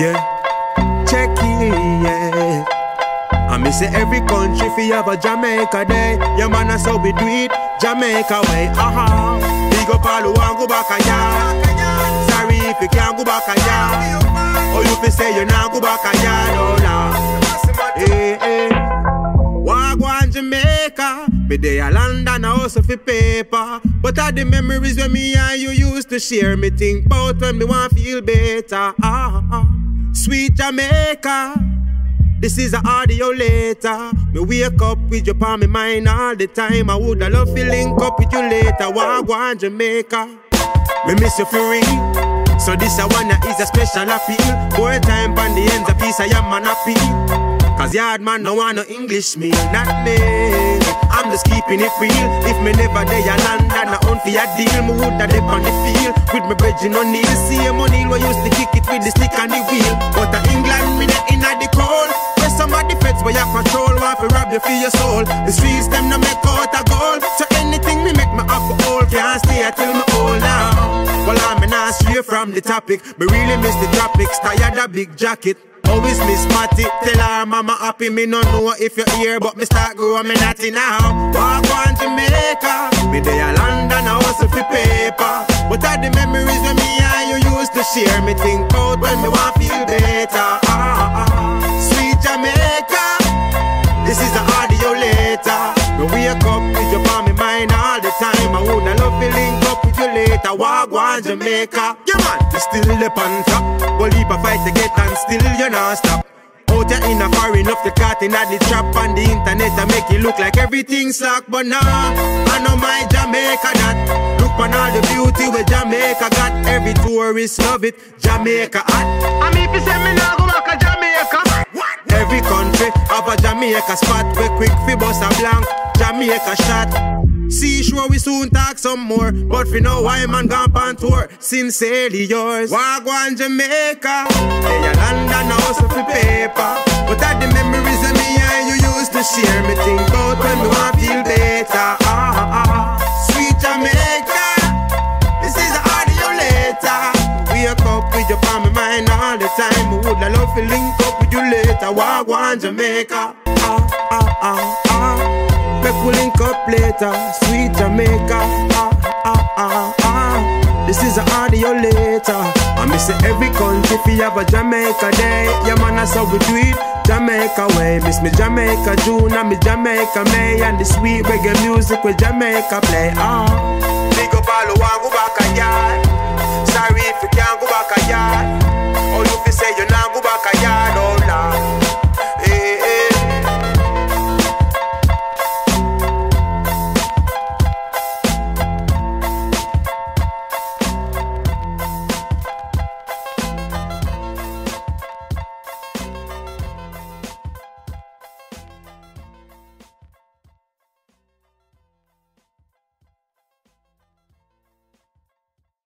Yeah, check it, yeah. I miss say every country fi have a Jamaica day. Yeah, man, that's how we do it. Jamaica way, aha. Big up all who go back a yard. Sorry if you can't go back a yard. Or you fi say you not go back a yard, oh Lord. Hey, hey. Wagwaan Jamaica, me dey a London I also fi paper. But all the memories when me and you used to share, me think about when me want feel better. Ah, ah. Sweet Jamaica. This is a audio later. Me wake up with you on my mind all the time. I woulda love to link up with you later. Wagwaan Jamaica. Me miss you for real. So this a one is a special appeal. Boy time on the ends a piece I am man happy. Cause yard man no want no English me, not me. I'm just keeping it real. If me never day I own for a deal. Me woulda dip on the field with me bridging on him on Neil, we used to kick it with the stick and the wheel. But a England me the inna the cold. Where some of the feds where you control, want to rob you for your soul. The streets them no make out a goal. So anything me make me up for old, can't stay till me old now. Well I'm not stray from the topic. Me really miss the tropics, tired of big jacket. Always miss Matty, tell her mama happy, me no know if you're here, but me start growing me natty now. Wagwaan Jamaica, me there London, I to share, me think about when me want feel better. Ah, ah, ah. Sweet Jamaica, this is the audio later. Me wake up with you on my mind all the time. I woulda love to link up with you later. Wagwaan Jamaica, yeah man, you still up on top. Well, leap a fight to get and still you not stop. Out there in a foreign enough caught in at the trap on the internet to make it look like everything's slack, but nah, I know my Jamaica that. Look on all the beauty where Jamaica got. Every tourist love it, Jamaica hot. I mean, if you say me now go back to Jamaica, what? Every country have a Jamaica spot where quick fi bust a blank, Jamaica shot. Seashore we soon talk some more, but for now I man gone on tour. Sincerely yours, Wagwaan Jamaica. Hey, London house of paper, Wake up with your on my mind all the time. I woulda love to link up with you later. Wagwaan Jamaica. Ah, ah, ah, ah. Make we link up later, sweet Jamaica. Ah, ah, ah, ah. This is an audio later. I miss every country fi have a Jamaica day. Yeah man, that's how we do it. Jamaica way, miss me Jamaica June and me Jamaica May and the sweet reggae music with Jamaica play. Ah,